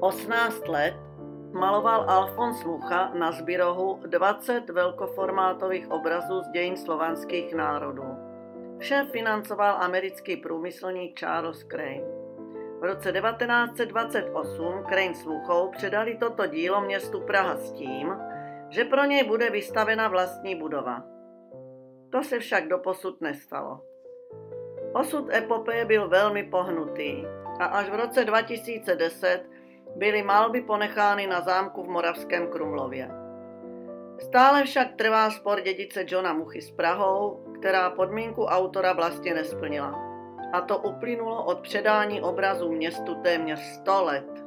18 let maloval Alfons Mucha na Zbirohu 20 velkoformátových obrazů z dějin slovanských národů. Vše financoval americký průmyslník Charles Crane. V roce 1928 Crane s Muchou předali toto dílo městu Praha s tím, že pro něj bude vystavena vlastní budova. To se však doposud nestalo. Osud epopeje byl velmi pohnutý a až v roce 2010 byly malby ponechány na zámku v Moravském Krumlově. Stále však trvá spor dědice Johna Muchy s Prahou, která podmínku autora vlastně nesplnila. A to uplynulo od předání obrazu městu téměř 100 let.